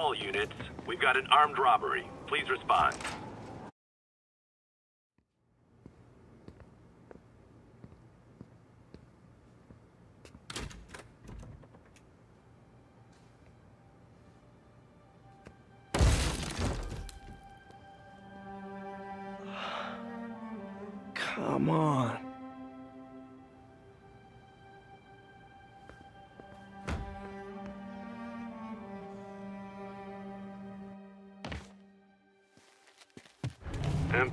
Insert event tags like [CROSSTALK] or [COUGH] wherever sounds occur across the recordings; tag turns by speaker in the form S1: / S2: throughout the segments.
S1: All units, we've got an armed robbery. Please respond.
S2: Come on.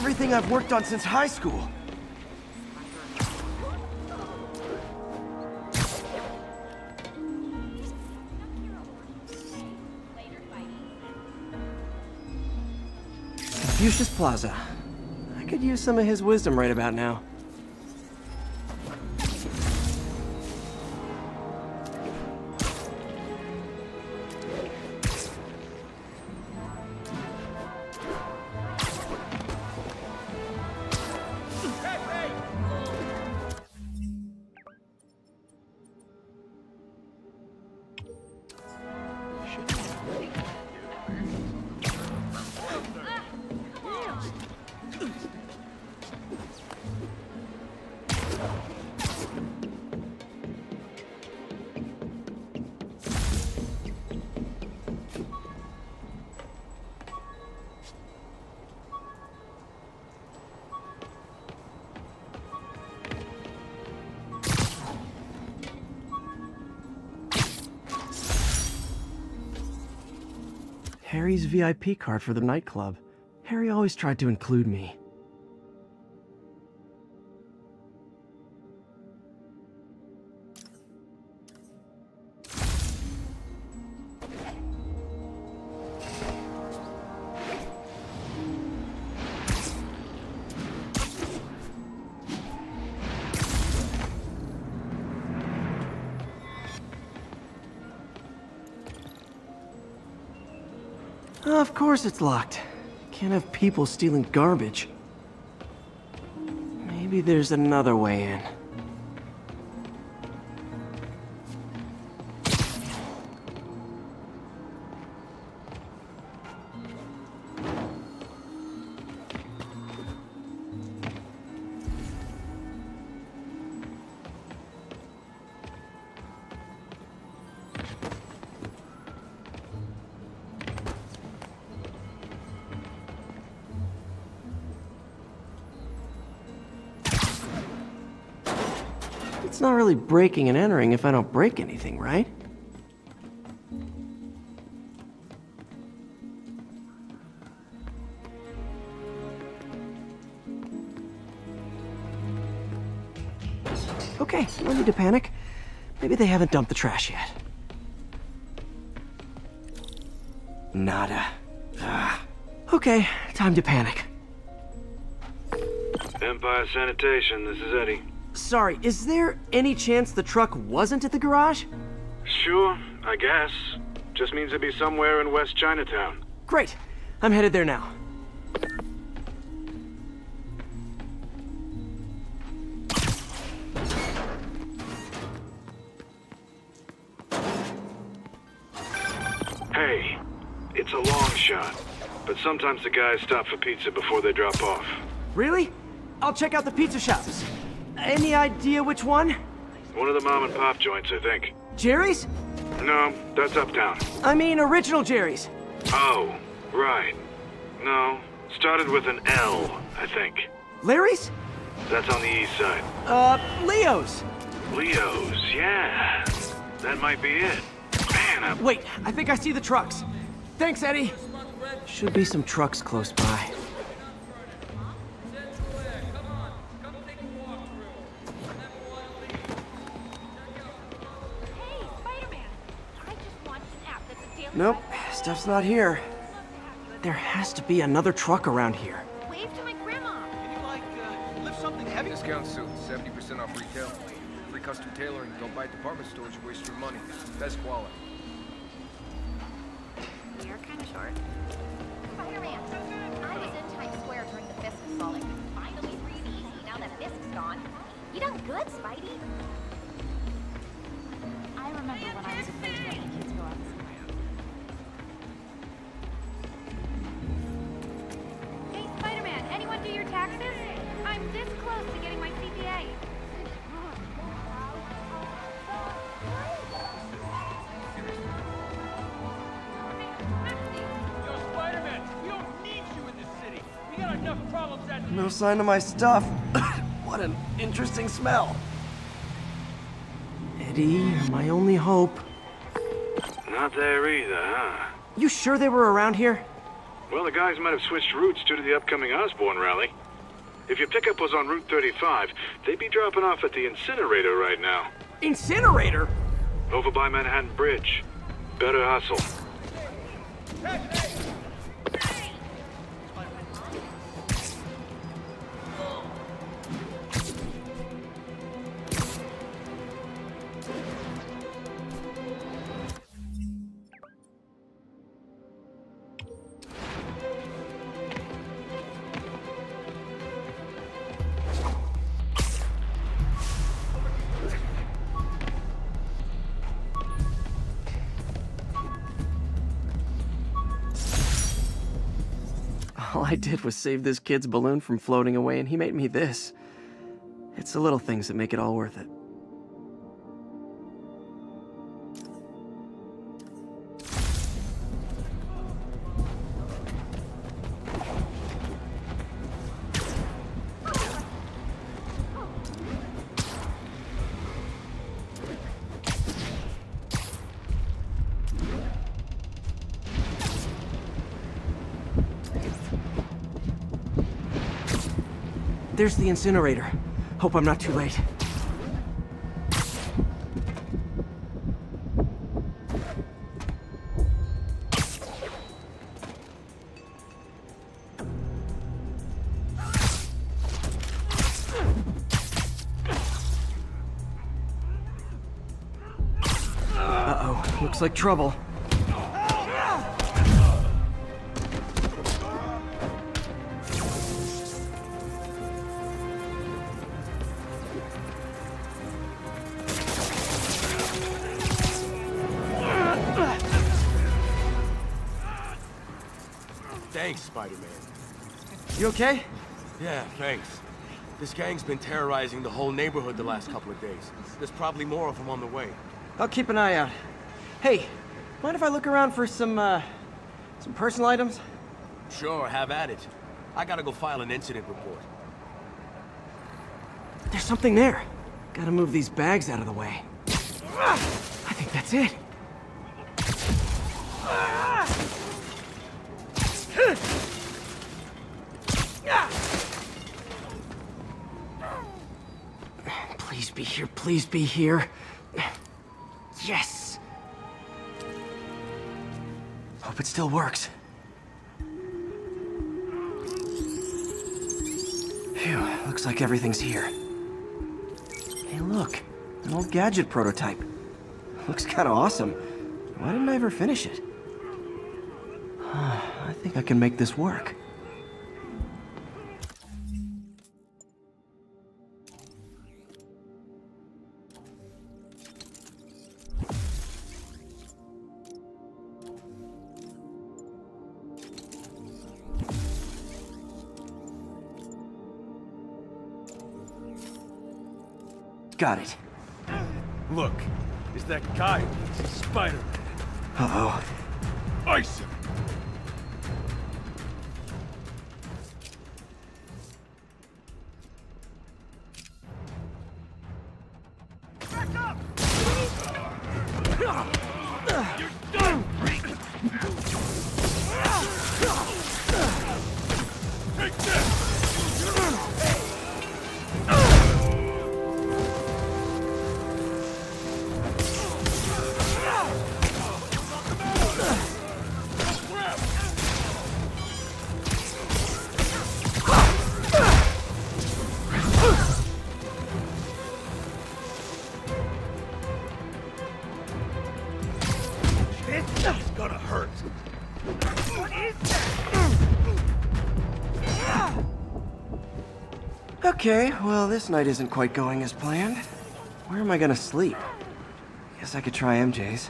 S2: Everything I've worked on since high school. Confucius Plaza. I could use some of his wisdom right about now. Harry's VIP card for the nightclub. Harry always tried to include me. Oh, of course it's locked. Can't have people stealing garbage. Maybe there's another way in. It's not really breaking and entering if I don't break anything, right? Okay, no need to panic. Maybe they haven't dumped the trash yet. Nada. Ah. Okay, time to panic.
S3: Empire Sanitation, this is Eddie.
S2: Sorry, is there any chance the truck wasn't at the garage?
S3: Sure, I guess. Just means it'd be somewhere in West Chinatown.
S2: Great. I'm headed there now.
S3: Hey, it's a long shot, but sometimes the guys stop for pizza before they drop off.
S2: Really? I'll check out the pizza shops. Any idea which one?
S3: One of the mom and pop joints, I think.
S2: Jerry's?
S3: No, that's uptown.
S2: I mean, original Jerry's.
S3: Oh, right. No, started with an L, I think.
S2: Larry's?
S3: That's on the east side.
S2: Uh, Leo's.
S3: Leo's, yeah. That might be it. Man, I...
S2: Wait, I think I see the trucks. Thanks, Eddie. Should be some trucks close by. Nope,
S4: life-
S2: stuff's not here. There has to be another truck around here.
S4: Wave to my grandma!
S5: Can you like uh, lift something heavy?
S6: Discount suit, 70% off retail. Free custom tailoring. Don't buy at department stores, you waste your money. Best quality.
S4: You're kind of short. Spider-Man! I was in Times Square during the Fisk assault. I could finally breathe easy now that Fisk's gone. You done good, Spidey. I remember when I was afraid
S2: No sign of my stuff. [COUGHS] what an interesting smell. Eddie, you're my only hope.
S3: Not there either, huh?
S2: You sure they were around here?
S3: Well, the guys might have switched routes due to the upcoming Osborn rally. If your pickup was on Route 35, they'd be dropping off at the incinerator right now.
S2: Incinerator?
S3: Over by Manhattan Bridge. Better hustle.
S2: All I did was save this kid's balloon from floating away, and he made me this. It's the little things that make it all worth it. There's the incinerator. Hope I'm not too late. Uh-oh, looks like trouble.
S7: Thanks, Spider-Man.
S2: You okay?
S7: Yeah, thanks. This gang's been terrorizing the whole neighborhood the last couple of days. There's probably more of them on the way.
S2: I'll keep an eye out. Hey, mind if I look around for some, uh, some personal items?
S7: Sure, have at it. I gotta go file an incident report.
S2: There's something there. Gotta move these bags out of the way. I think that's it. Please be here, please be here. Yes! Hope it still works. Phew, looks like everything's here. Hey, look, an old gadget prototype. Looks kind of awesome. Why didn't I ever finish it? I think I can make this work. Got it.
S7: Look,
S5: is that guy, Spider-Man.
S2: Uh-oh.
S5: Ice him!
S2: Okay, well, this night isn't quite going as planned. Where am I gonna sleep? Guess I could try MJ's.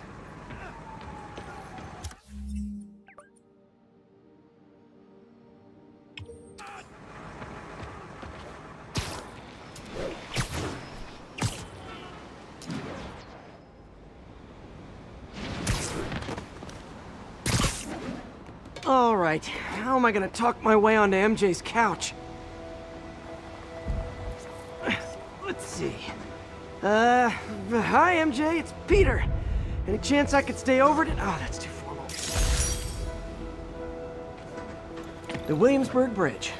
S2: All right, how am I gonna talk my way onto MJ's couch? Uh, hi MJ, it's Peter. Any chance I could stay over to- Oh, that's too formal. The Williamsburg Bridge.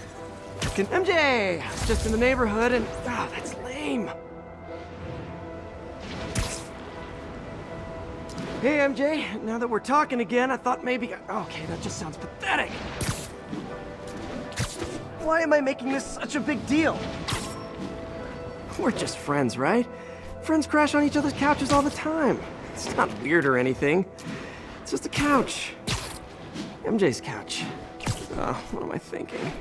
S2: Can MJ, just in the neighborhood and- Oh, that's lame. Hey MJ, now that we're talking again, I thought maybe- Okay, that just sounds pathetic. Why am I making this such a big deal? We're just friends, right? Friends crash on each other's couches all the time. It's not weird or anything. It's just a couch. MJ's couch. Oh, what am I thinking?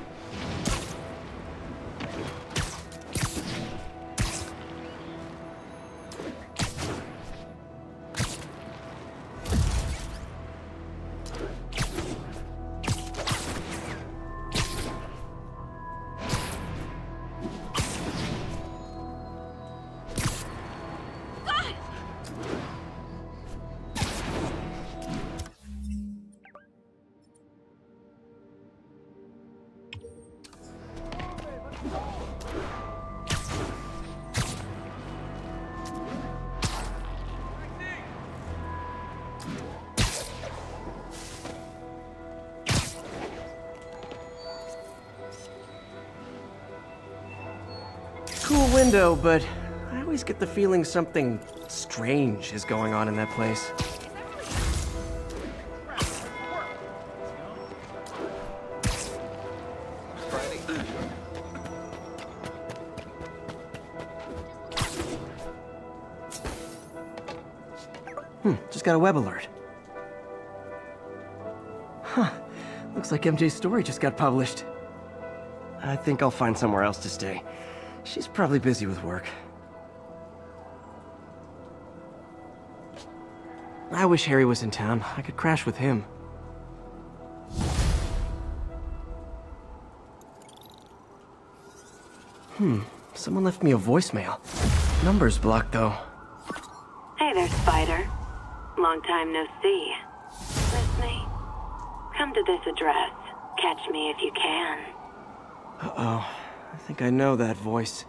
S2: But I always get the feeling something strange is going on in that place. Hmm, just got a web alert. Huh, looks like MJ's story just got published. I think I'll find somewhere else to stay. She's probably busy with work. I wish Harry was in town. I could crash with him. Hmm, someone left me a voicemail. Number's blocked though.
S8: Hey there, Spider. Long time no see. Miss me? Come to this address. Catch me if you can.
S2: Uh-oh. I think I know that voice.